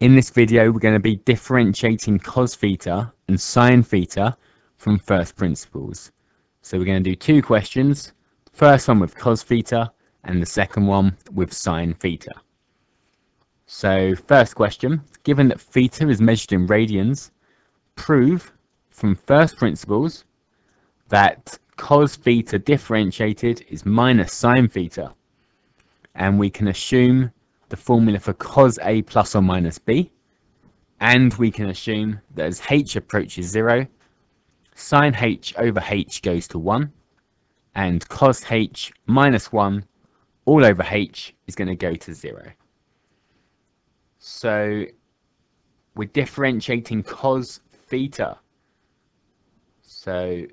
In this video, we're going to be differentiating cos theta and sine theta from first principles. So we're going to do two questions, first one with cos theta and the second one with sine theta. So first question, given that theta is measured in radians, prove from first principles that cos theta differentiated is minus sine theta. And we can assume the formula for cos A plus or minus B. And we can assume that as h approaches 0, sine h over h goes to 1. And cos h minus 1 all over h is going to go to 0. So we're differentiating cos theta. So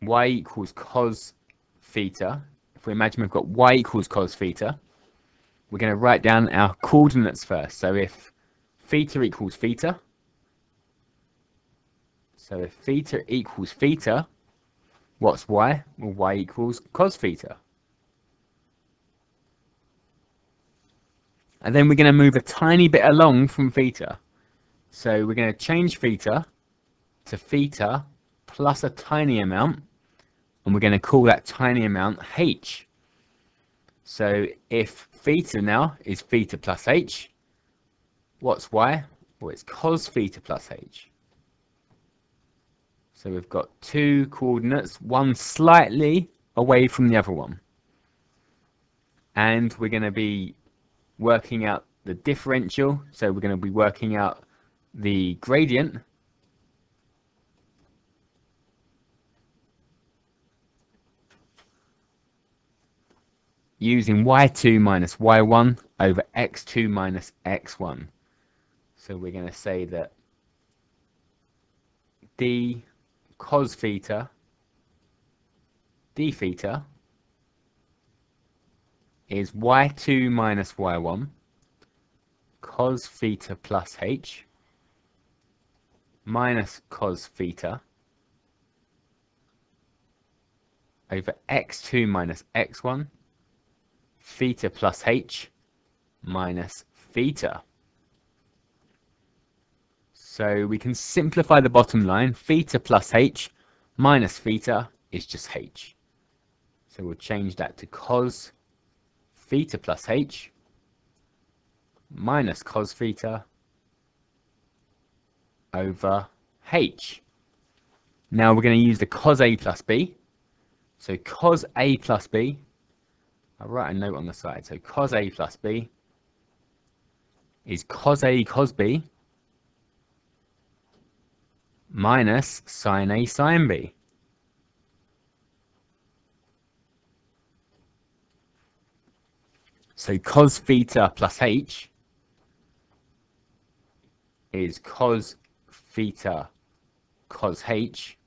y equals cos theta if we imagine we've got y equals cos theta, we're going to write down our coordinates first. So if theta equals theta, so if theta equals theta, what's y? Well, y equals cos theta. And then we're going to move a tiny bit along from theta. So we're going to change theta to theta plus a tiny amount and we're going to call that tiny amount h. So if theta now is theta plus h, what's y? Well, it's cos theta plus h. So we've got two coordinates, one slightly away from the other one. And we're going to be working out the differential. So we're going to be working out the gradient using y2 minus y1 over x2 minus x1. So we're going to say that d cos theta d theta is y2 minus y1 cos theta plus h minus cos theta over x2 minus x1 theta plus h minus theta. So we can simplify the bottom line. Theta plus h minus theta is just h. So we'll change that to cos theta plus h minus cos theta over h. Now we're going to use the cos a plus b. So cos a plus b I'll write a note on the side. So cos A plus B is cos A cos B minus sine A sine B. So cos theta plus h is cos theta cos h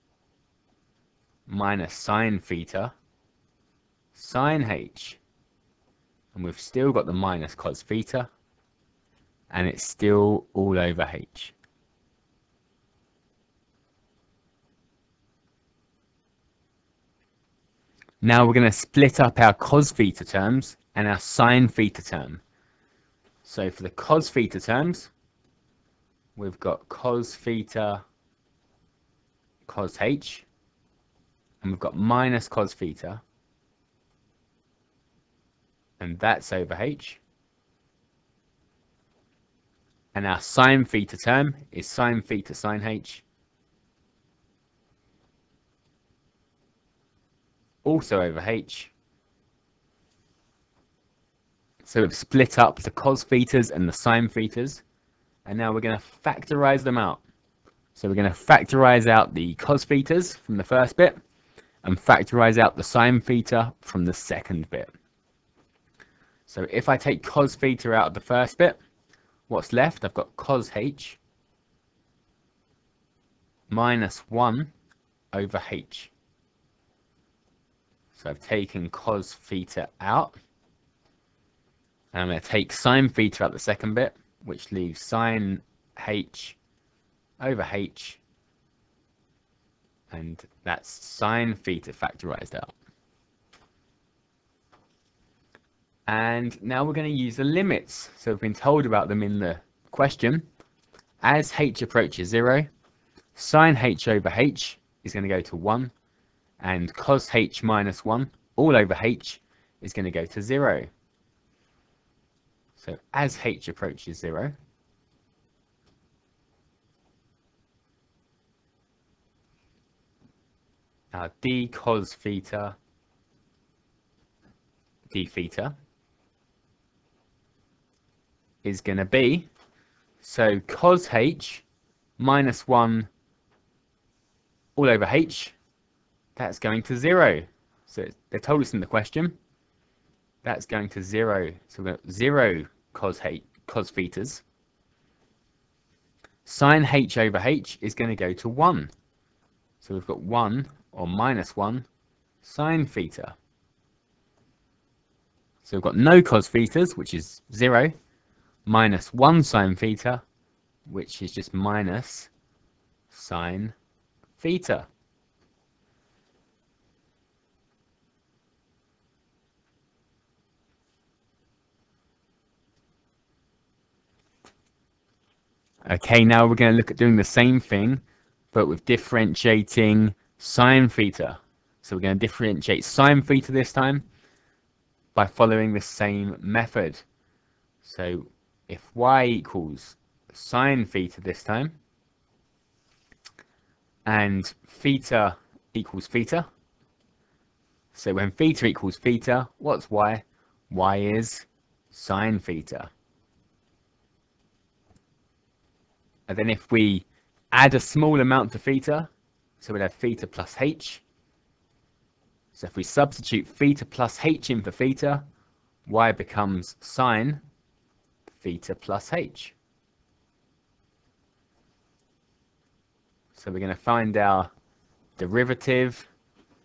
minus sine theta sine h and we've still got the minus cos theta and it's still all over h. Now we're going to split up our cos theta terms and our sine theta term. So for the cos theta terms, we've got cos theta cos h, and we've got minus cos theta, and that's over h. And our sine theta term is sine theta sine h. Also over h. So we've split up the cos thetas and the sine thetas. And now we're going to factorize them out. So we're going to factorize out the cos thetas from the first bit and factorize out the sine theta from the second bit. So if I take cos theta out of the first bit, what's left? I've got cos h minus 1 over h. So I've taken cos theta out. And I'm going to take sine theta out the second bit, which leaves sine h over h. And that's sine theta factorized out. And now we're going to use the limits. So we've been told about them in the question. As h approaches 0, sine h over h is going to go to 1, and cos h minus 1 all over h is going to go to 0. So as h approaches 0, uh, d cos theta d theta is going to be. So cos h minus 1 all over h that's going to 0 so they told us in the question. That's going to 0 so we've got 0 cos h cos thetas sine h over h is going to go to 1 so we've got 1 or minus 1 sine theta. So we've got no cos thetas, which is 0, minus 1 sine theta, which is just minus sine theta. Okay, now we're going to look at doing the same thing, but with differentiating sine theta. So we're going to differentiate sine theta this time by following the same method. So if y equals sine theta this time, and theta equals theta, so when theta equals theta, what's y? y is sine theta. And then if we add a small amount to theta, so we'd have theta plus h. So if we substitute theta plus h in for theta, y becomes sine theta plus h. So we're going to find our derivative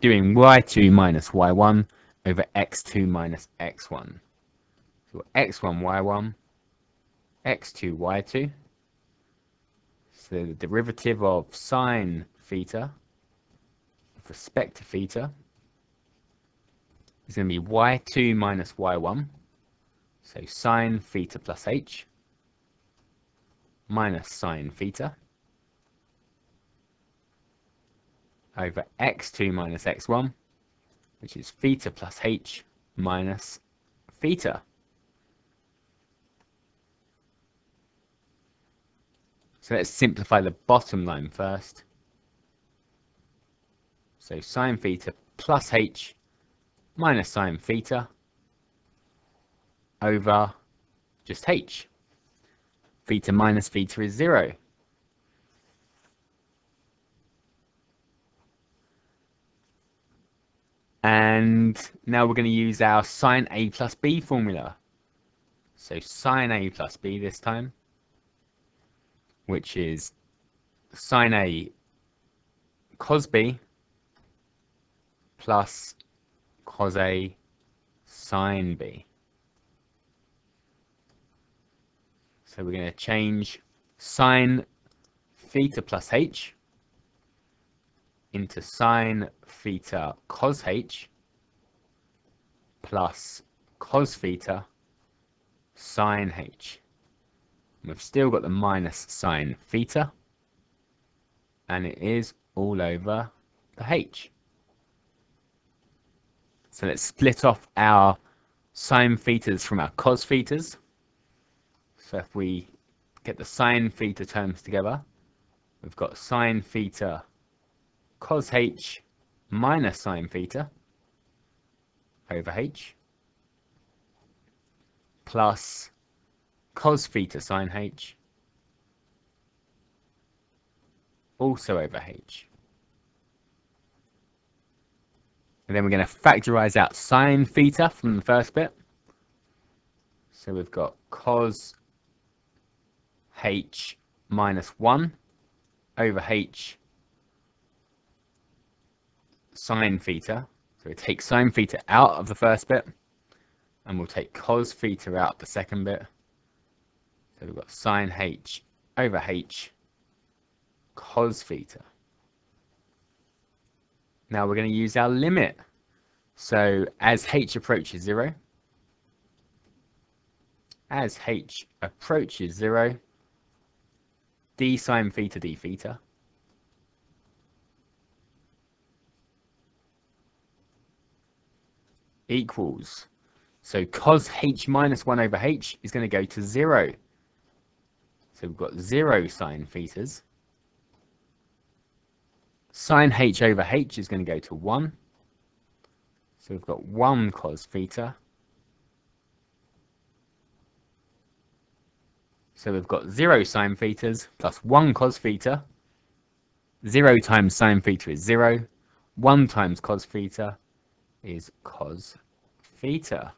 doing y2 minus y1 over x2 minus x1. So x1, y1, x2, y2. So the derivative of sine theta with respect to theta is going to be y2 minus y1, so sine theta plus h minus sine theta over x2 minus x1, which is theta plus h minus theta. So let's simplify the bottom line first. So sine theta plus h minus sine theta over just h. Theta minus theta is 0. And now we're going to use our sine a plus b formula. So sine a plus b this time, which is sine a cos b plus cos A sine B. So we're going to change sine theta plus h into sine theta cos h plus cos theta sine h. we've still got the minus sine theta and it is all over the h. So let's split off our sine thetas from our cos thetas. So if we get the sine theta terms together, we've got sine theta cos h minus sine theta over h plus cos theta sine h also over h. And then we're going to factorize out sine theta from the first bit. So we've got cos h minus 1 over h sine theta. So we take sine theta out of the first bit, and we'll take cos theta out the second bit. So we've got sine h over h cos theta. Now we're going to use our limit. So as h approaches 0, as h approaches 0, d sine theta d theta equals, so cos h minus 1 over h is going to go to 0. So we've got 0 sine thetas. Sine h over h is going to go to 1. So we've got 1 cos theta. So we've got 0 sine thetas plus 1 cos theta. 0 times sine theta is 0. 1 times cos theta is cos theta.